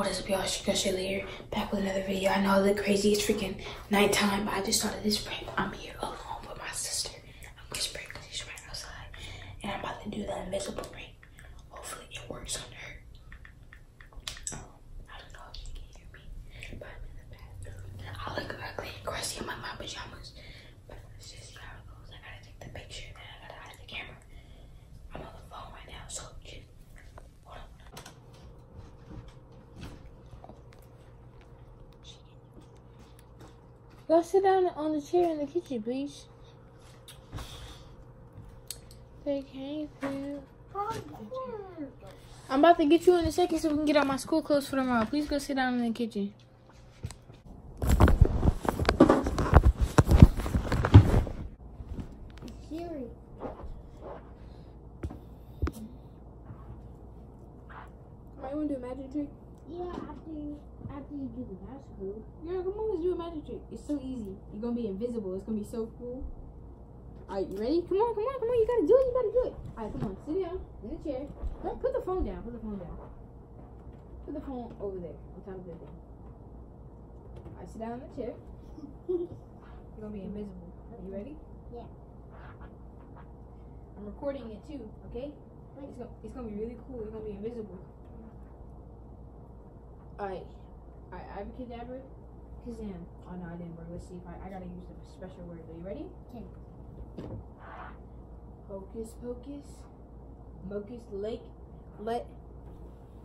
What is up, y'all? It's your girl here, back with another video. I know I look crazy. It's freaking nighttime, but I just started this prank. I'm here alone with my sister. I'm just prank because she's right outside. And I'm about to do the invisible prank. Hopefully it works on her. I don't know if you can hear me, but I'm in the bathroom. I look ugly and crusty in my, my pajamas. But let's just see how it goes. I gotta take the picture, then I gotta hide the camera. I'm on the phone right now, so just hold on. Go sit down on the chair in the kitchen, please. They can't feel. I'm about to get you in a second so we can get out my school clothes for tomorrow. Please go sit down in the kitchen. Siri. Might want to do a magic trick? Yeah, after you, after you do the mask cool. Yeah, come on, let's do a magic trick. It's so easy. You're gonna be invisible. It's gonna be so cool. Alright, you ready? Come on, come on, come on. You gotta do it. You gotta do it. Alright, come on. Sit down in the chair. Don't put the phone down. Put the phone down. Put the phone over there on top of the thing. Alright, sit down in the chair. You're gonna be invisible. Are you ready? Yeah. I'm recording it too, okay? It's gonna, it's gonna be really cool. You're gonna be invisible. Alright. Alright, abracadabra. Kazam. Oh no, I didn't work. Let's see if I, I gotta use the special word. Are you ready? Okay. Hocus pocus. Mocus lake. Let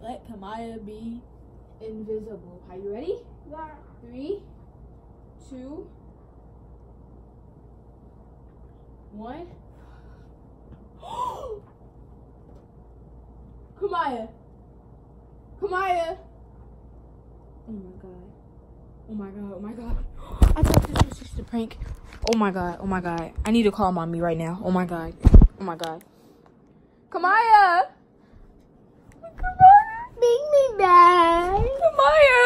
let Kamaya be invisible. Are you ready? Yeah. Three, two, one. Kamaya. Kamaya. Oh my god. Oh my god. Oh my god. I thought this was just a prank. Oh my god. Oh my god. I need to call mommy right now. Oh my god. Oh my god. Kamaya. Kamaya. Bring me back. Kamaya!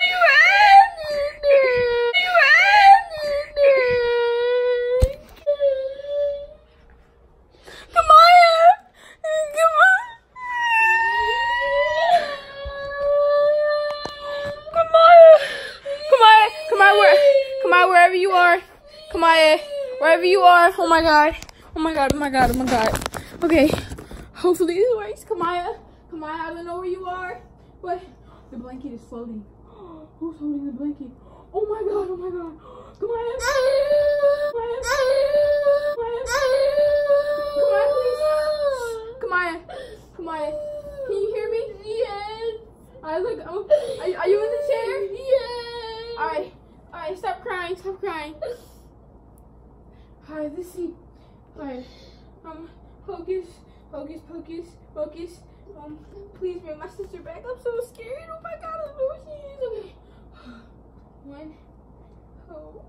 You ended it! You ended it! Kamaya! Kamaya! Kamaya, where, wherever you are. Kamaya, eh, wherever you are. Oh my god. Oh my god, oh my god, oh my god. Okay. Hopefully this works. Kamaya. Kamaya, eh, I don't know where you are. But the blanket is floating. Who's holding the blanket? Oh my god, oh my god. Kamaya. Kamaya. Kamaya, please. Kamaya. Kamaya. Can you hear me? Yes. I look. Oh, are, you- are you in the chair? Yes. All right. Stop crying. Stop crying. Let's see. All right. Um. Hocus. Hocus. Pocus. Focus. Um. Please bring my sister back. I'm so scared. Oh my god. I don't know where she is. Okay. One. Oh.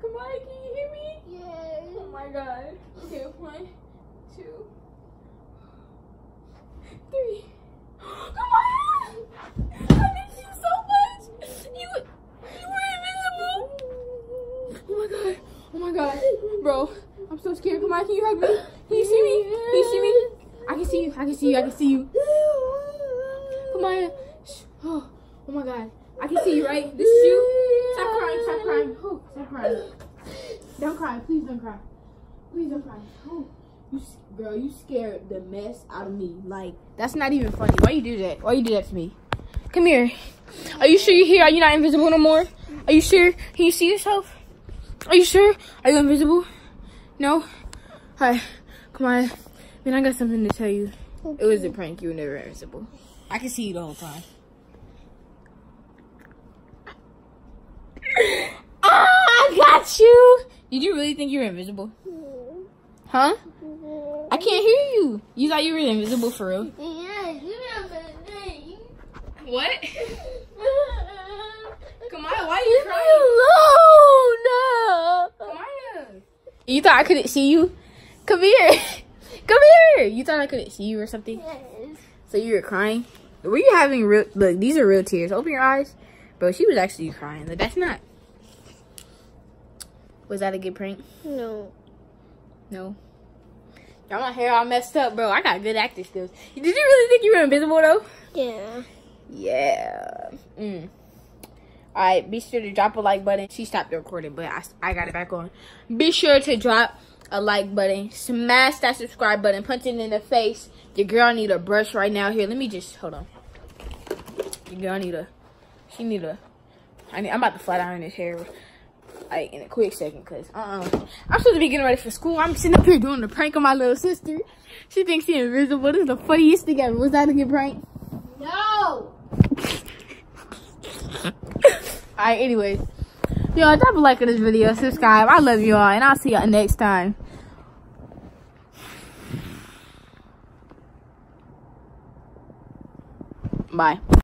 Come on. Can you hear me? Yes. Oh my god. Okay. One. Two. Three. Come on! I miss you so much! You you were invisible! Oh my god. Oh my god. Bro, I'm so scared. Come on, can you hug me? Can you see me? Can you see me? I can see you. I can see you. I can see you. Come on. Oh, oh my god. I can see you, right? This is you. Stop crying. Stop crying. Oh, stop crying. Don't cry. Please don't cry. Please don't cry. Oh. You, girl, you scared the mess out of me. Like, that's not even funny. Why you do that? Why you do that to me? Come here. Are you sure you're here? Are you not invisible no more? Are you sure? Can you see yourself? Are you sure? Are you invisible? No? Hi. Come on. Man, I got something to tell you. It was a prank. You were never invisible. I can see you the whole time. ah, I got you. Did you really think you were invisible? Huh? I can't hear you. You thought you were invisible for real? Yeah, you have a name. What? Come on, why are you crying? Alone. Come on. You thought I couldn't see you? Come here. Come here. You thought I couldn't see you or something? Yes. So you were crying? Were you having real? Look, these are real tears. Open your eyes, bro. She was actually crying. Like that's not. Was that a good prank? No. No. Y'all my hair all messed up, bro. I got good acting skills. Did you really think you were invisible though? Yeah. Yeah. Mm. All right. Be sure to drop a like button. She stopped the recording, but I, I got it back on. Be sure to drop a like button. Smash that subscribe button. Punch it in the face. Your girl need a brush right now. Here, let me just hold on. Your girl need a. She need a. I need, I'm about to flat iron this hair. Like in a quick second, cause uh, uh I'm supposed to be getting ready for school. I'm sitting up here doing the prank on my little sister. She thinks she's invisible. This is the funniest thing ever. Was that a good prank? No. Alright, anyways. Y'all, drop a like on this video, subscribe. I love y'all, and I'll see y'all next time. Bye.